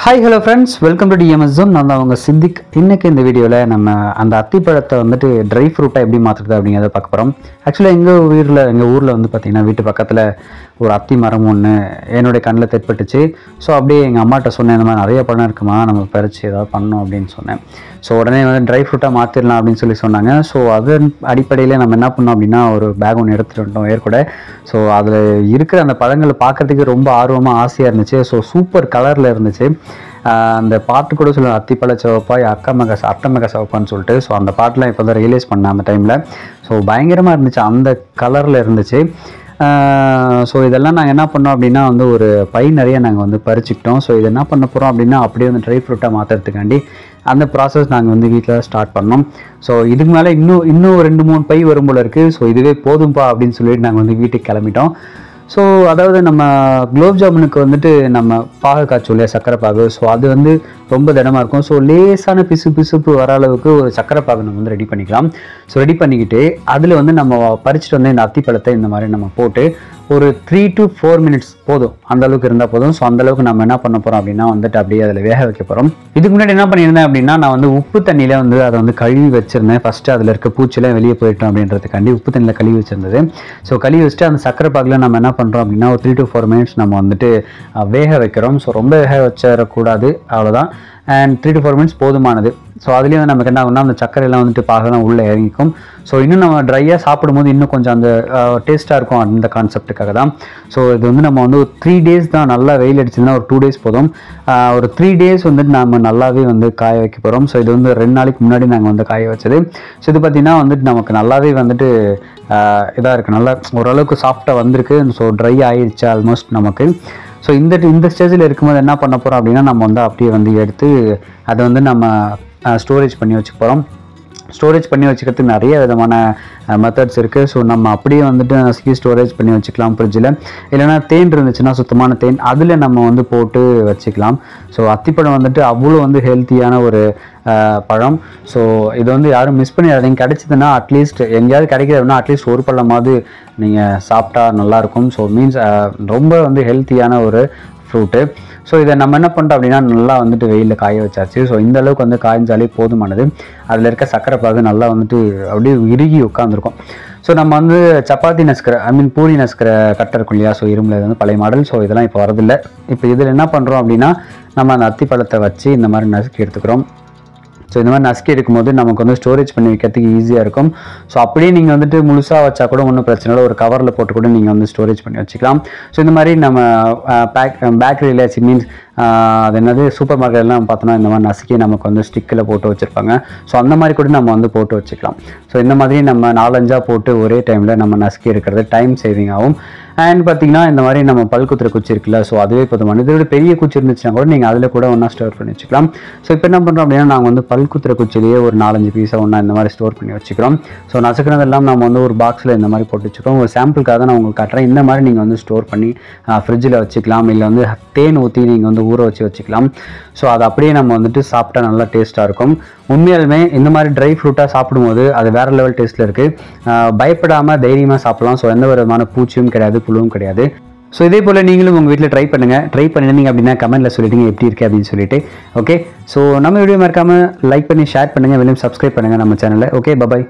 Hi hello friends welcome to TMS zone நான் தான் அவங்க சித்திக் இன்னைக்கு இந்த வீடியோவில் நம்ம அந்த அத்திப்பழத்தை வந்துட்டு ட்ரை ஃப்ரூட்டாக எப்படி மாற்றுறது அப்படிங்கிறத பார்க்க போகிறோம் ஆக்சுவலாக எங்கள் ஊரில் எங்கள் ஊரில் வந்து பார்த்திங்கன்னா வீட்டு பக்கத்தில் ஒரு அத்தி மரம் ஒன்று என்னுடைய கண்ணில் தெற்பட்டுச்சு ஸோ அப்படியே எங்கள் அம்மாட்ட சொன்னேன் இந்த மாதிரி நிறைய பழம் இருக்குமா நம்ம பறித்து ஏதாவது பண்ணணும் அப்படின்னு சொன்னேன். ஸோ உடனே வந்து ட்ரை ஃப்ரூட்டாக மாற்றிடலாம் அப்படின்னு சொல்லி சொன்னாங்க. ஸோ அதன் அடிப்படையில் நம்ம என்ன பண்ணோம் அப்படின்னா ஒரு பேக் ஒன்று எடுத்துகிட்டு வந்துட்டோம் ஏற்கூட ஸோ அதில் இருக்கிற அந்த பழங்களை பார்க்கறதுக்கு ரொம்ப ஆர்வமாக ஆசையாக இருந்துச்சு. ஸோ சூப்பர் கலரில் இருந்துச்சு. அந்த பாட்டு கூட சொல்லுவாங்க அத்திப்பழ சிவப்பா அக்கா மக அட்டமக சிவப்பான்னு சொல்லிட்டு. ஸோ அந்த பாட்டெலாம் இப்போ தான் ரியலைஸ் பண்ணேன் அந்த டைமில் ஸோ பயங்கரமாக இருந்துச்சு. அந்த கலரில் இருந்துச்சு. ஸோ இதெல்லாம் நாங்கள் என்ன பண்ணோம் அப்படின்னா வந்து ஒரு பை நிறைய நாங்கள் வந்து பறிச்சுக்கிட்டோம். ஸோ இது என்ன பண்ண போகிறோம் அப்படின்னா அப்படியே வந்து ட்ரை ஃப்ரூட்டாக மாற்றுறதுக்காண்டி அந்த ப்ராசஸ் நாங்கள் வந்து வீட்டில் ஸ்டார்ட் பண்ணோம். ஸோ இதுக்கு மேலே இன்னும் இன்னும் ரெண்டு மூணு பை வரும் போல இருக்குது ஸோ இதுவே போதும்பா அப்படின்னு சொல்லிட்டு நாங்கள் வந்து வீட்டுக்கு கிளம்பிட்டோம். ஸோ அதாவது நம்ம குலோப் ஜாமுனுக்கு வந்துட்டு நம்ம பாகு காய்ச்சோம் இல்லையா சக்கரை பாகு. ஸோ அது வந்து ரொம்ப திடமாக இருக்கும். ஸோ லேசான பிசு பிசுப்பு வர அளவுக்கு ஒரு சக்கரை பாகு நம்ம வந்து ரெடி பண்ணிக்கலாம். ஸோ ரெடி பண்ணிக்கிட்டு அதில் வந்து நம்ம பறிச்சுட்டு வந்து இந்த அத்திப்பழத்தை இந்த மாதிரி நம்ம போட்டு ஒரு த்ரீ டு ஃபோர் மினிட்ஸ் போதும். அந்த அளவுக்கு இருந்தால் போதும். ஸோ அந்த அளவுக்கு நம்ம என்ன பண்ண போகிறோம் அப்படின்னா வந்துட்டு அப்படியே அதில் வேக வைக்க போகிறோம் இதுக்கு முன்னாடி என்ன பண்ணியிருந்தேன் அப்படின்னா நான் வந்து உப்பு தண்ணியில் வந்து அதை வந்து கழுவி வச்சிருந்தேன். ஃபஸ்ட்டு அதில் இருக்க பூச்சிலாம் வெளியே போயிட்டோம் அப்படின்றதுக்காண்டி உப்பு தண்ணியில் கழுவி வச்சிருந்தது. ஸோ கழுவி வச்சுட்டு அந்த சக்கரை பாகில் நம்ம என்ன பண்ணுறோம் அப்படின்னா ஒரு த்ரீ டு ஃபோர் மினிட்ஸ் நம்ம வந்துட்டு வேக வைக்கிறோம். ஸோ ரொம்ப வேக வச்சிடக்கூடாது. அவ்வளோதான் and three to four minutes போதுமானது. ஸோ அதுலேயும் வந்து நமக்கு என்ன ஆகும்னா அந்த சர்க்கரையெல்லாம் வந்துட்டு பாகலாம் உள்ளே இறங்கிக்கும். ஸோ இன்னும் நம்ம ட்ரையாக சாப்பிடும்போது இன்னும் கொஞ்சம் அந்த டேஸ்ட்டாக இருக்கும் அந்த கான்செப்ட்டுக்காக தான். ஸோ இது வந்து நம்ம வந்து ஒரு த்ரீ டேஸ் தான் நல்லா வெயில் அடிச்சதுன்னா ஒரு டூ டேஸ் போதும். ஒரு த்ரீ டேஸ் வந்துட்டு நம்ம நல்லாவே வந்து காய வைக்க போகிறோம் ஸோ இது வந்து ரெண்டு நாளைக்கு முன்னாடி நாங்கள் வந்து காய வச்சது. ஸோ இது பார்த்திங்கன்னா வந்துட்டு நமக்கு நல்லாவே வந்துட்டு இதாக இருக்குது நல்லா ஓரளவுக்கு சாஃப்டாக வந்திருக்கு. ஸோ ட்ரை ஆயிடுச்சு ஆல்மோஸ்ட் நமக்கு. ஸோ இந்த இந்த ஸ்டேஜில் இருக்கும்போது என்ன பண்ண போகிறோம் அப்படின்னா நம்ம வந்து அப்படியே வந்து எடுத்து அதை வந்து நம்ம ஸ்டோரேஜ் பண்ணி வச்சுக்க போகிறோம் ஸ்டோரேஜ் பண்ணி வச்சுக்கிறதுக்கு நிறைய விதமான மெத்தட்ஸ் இருக்குது ஸோ நம்ம அப்படியே வந்துட்டு நசுக்கி ஸ்டோரேஜ் பண்ணி வச்சுக்கலாம் ஃப்ரிட்ஜில் இல்லைன்னா தேன் இருந்துச்சுன்னா சுத்தமான தேன் அதில் நம்ம வந்து போட்டு வச்சுக்கலாம். ஸோ அத்திப்பழம் வந்துட்டு அவ்வளோ வந்து ஹெல்த்தியான ஒரு பழம். ஸோ இது வந்து யாரும் மிஸ் பண்ணிடாதீங்க. கிடைச்சதுன்னா அட்லீஸ்ட் எங்கேயாவது கிடைக்கிறதுனா அட்லீஸ்ட் ஒரு பழமாவது நீங்கள் சாப்பிட்டா நல்லாயிருக்கும் ஸோ மீன்ஸ் ரொம்ப வந்து ஹெல்த்தியான ஒரு ஃப்ரூட்டு ஸோ இதை நம்ம என்ன பண்ணுறோம் அப்படின்னா நல்லா வந்துட்டு வெயிலில் காய வச்சாச்சு. ஸோ இந்த அளவுக்கு வந்து காய்ஞ்சாலே போதுமானது. அதில் இருக்க சக்கரை பாகு நல்லா வந்துட்டு அப்படியே இறுகி உட்காந்துருக்கும் ஸோ நம்ம வந்து சப்பாத்தி நசுக்கிற ஐ மீன் பூரி நசுக்கிற கட்டை இருக்கும் இல்லையா? ஸோ இரும்பில் வந்து பழைய மாடல். ஸோ இதெல்லாம் இப்போ வரதில்லை. இப்போ இதில் என்ன பண்ணுறோம் அப்படின்னா நம்ம அந்த அத்திப்பழத்தை வச்சு இந்த மாதிரி நசுக்கி எடுத்துக்கிறோம். ஸோ இந்த மாதிரி நசுக்கி எடுக்கும்போது நமக்கு வந்து ஸ்டோரேஜ் பண்ணி வைக்கிறதுக்கு ஈஸியாக இருக்கும். ஸோ அப்படியே நீங்கள் வந்துட்டு முழுசாக வச்சா கூட ஒன்றும் பிரச்சனை இல்லை. ஒரு கவரில் போட்டு கூட நீங்கள் வந்து ஸ்டோரேஜ் பண்ணி வச்சுக்கலாம். ஸோ இந்த மாதிரி நம்ம பேக் பேக்கரியில் மீன்ஸ் அது என்னது? சூப்பர் மார்க்கெட்லாம் பார்த்தோன்னா இந்த மாதிரி நசுக்கி நமக்கு வந்து ஸ்டிக்கில் போட்டு வச்சுருப்பாங்க. ஸோ அந்த மாதிரி கூட நம்ம வந்து போட்டு வச்சுக்கலாம். ஸோ இந்த மாதிரி நம்ம நாலஞ்சாக போட்டு ஒரே டைமில் நம்ம நசுக்கி இருக்கிறது டைம் சேவிங் ஆகும். அண்ட் பார்த்தீங்கன்னா இந்த மாதிரி நம்ம பல் குத்துற குச்சி இருக்குல்ல ஸோ அதுவே போதுமான இதோட பெரிய குச்சி இருந்துச்சுன்னா கூட நீங்கள் அதில் கூட ஒன்றா ஸ்டோர் பண்ணி வச்சுக்கலாம். ஸோ இப்போ என்ன பண்ணுறோம் அப்படின்னா நாங்கள் வந்து பல் குத்துற குச்சிலேயே ஒரு நாலஞ்சு பீஸாக ஒன்றா இந்த மாதிரி ஸ்டோர் பண்ணி வச்சுக்கிறோம். ஸோ நசுக்கிறதெல்லாம் நம்ம வந்து ஒரு பாக்ஸில் இந்த மாதிரி போட்டு வச்சுக்கிறோம். ஒரு சாம்பிளுக்காக தான் நான் உங்களுக்கு காட்டுறேன். இந்த மாதிரி நீங்கள் வந்து ஸ்டோர் பண்ணி ஃப்ரிட்ஜில் வச்சுக்கலாம். இல்லை வந்து தேன் ஊற்றி நீங்கள் வந்து ஊற வச்சு வச்சுக்கலாம். ஸோ அதை அப்படியே நம்ம வந்துட்டு சாப்பிட்டா நல்லா டேஸ்ட்டாக இருக்கும். உண்மையாலுமே இந்த மாதிரி ட்ரை ஃப்ரூட்டாக சாப்பிடும்போது அது வேறு லெவல் டேஸ்ட்டில் இருக்குது பயப்படாமல் தைரியமாக சாப்பிடலாம். ஸோ எந்த விதமான பூச்சியும் கிடையாது புழுவும் கிடையாது. ஸோ இதே போல் நீங்களும் உங்கள் வீட்டில் ட்ரை பண்ணுங்கள் ட்ரை பண்ணிருந்தீங்க அப்படின்னா கமெண்ட்டில் சொல்லிட்டீங்க எப்படி இருக்குது அப்படின்னு சொல்லிட்டு. ஓகே ஸோ நம்ம வீடியோ மறக்காமல் லைக் பண்ணி ஷேர் பண்ணுங்கள் வெளியும் சப்ஸ்கிரைப் பண்ணுங்கள் நம்ம சேனலில் ஓகே பபாய்